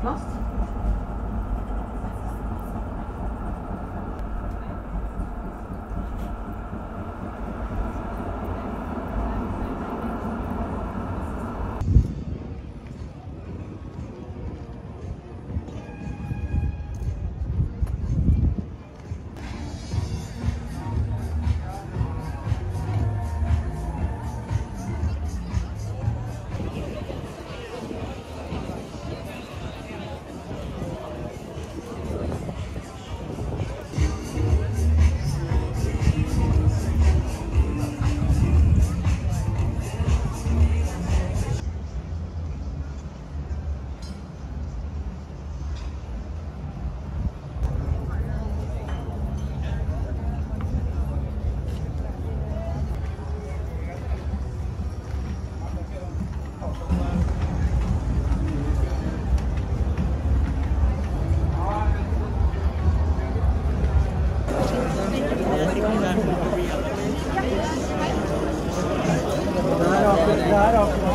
Plus. Parkeringsplass. I'm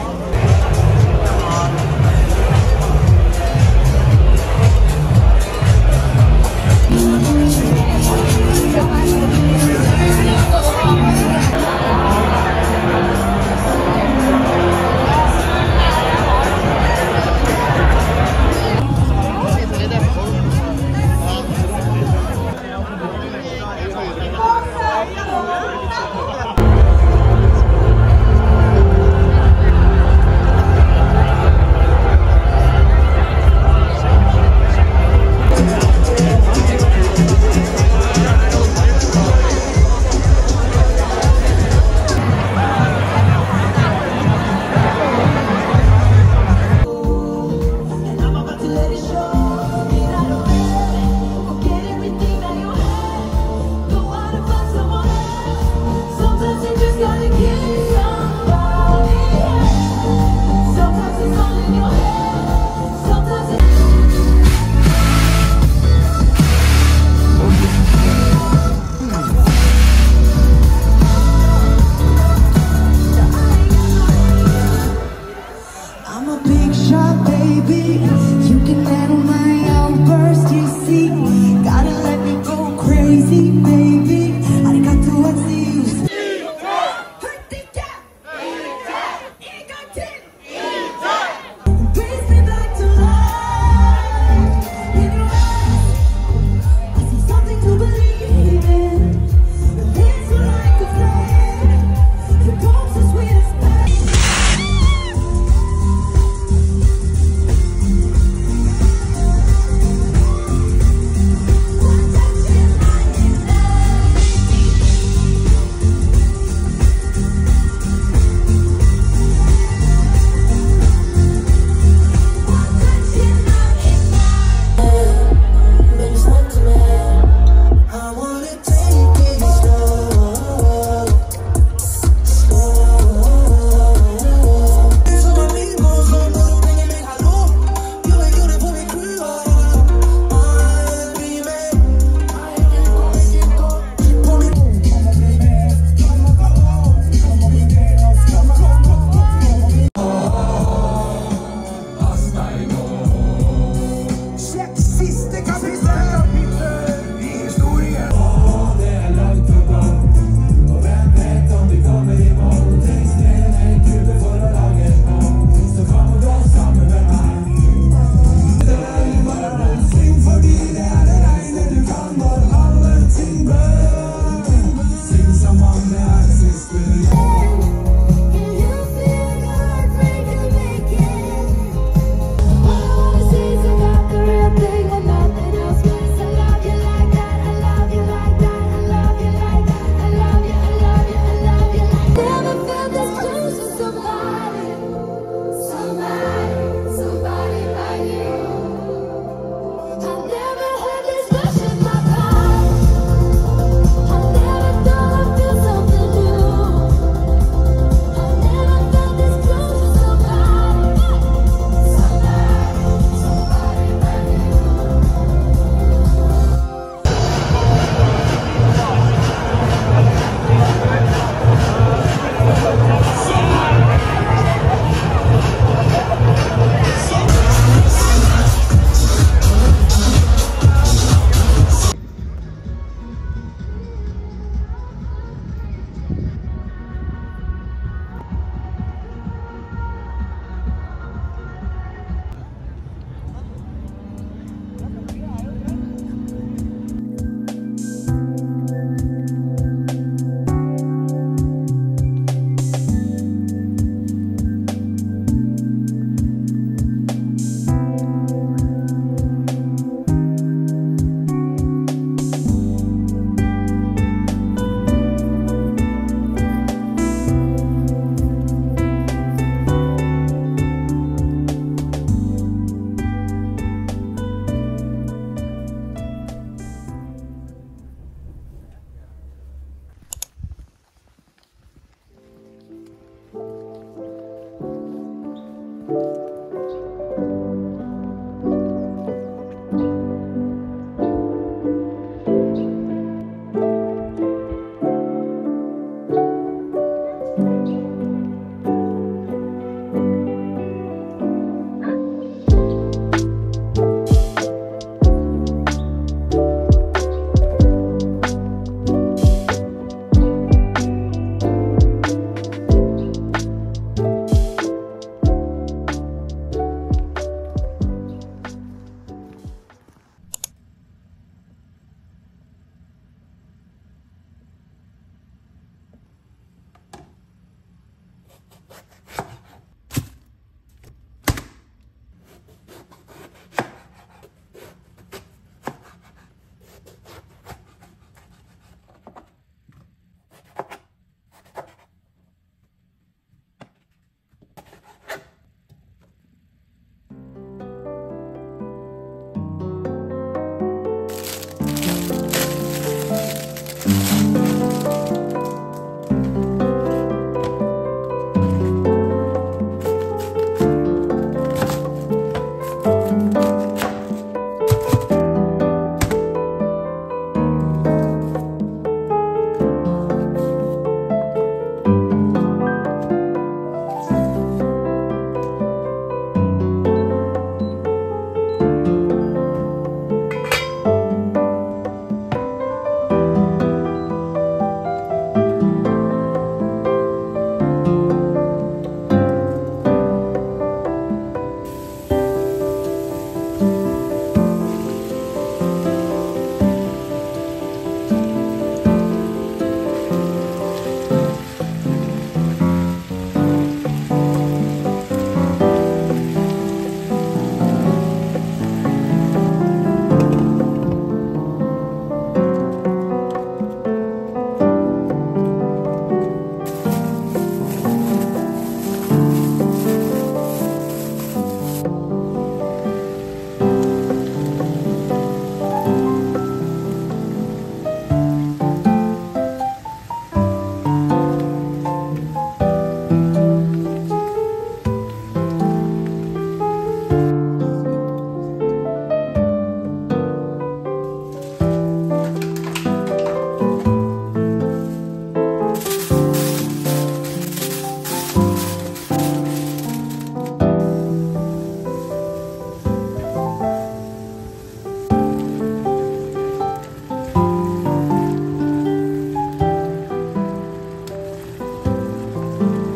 Amen.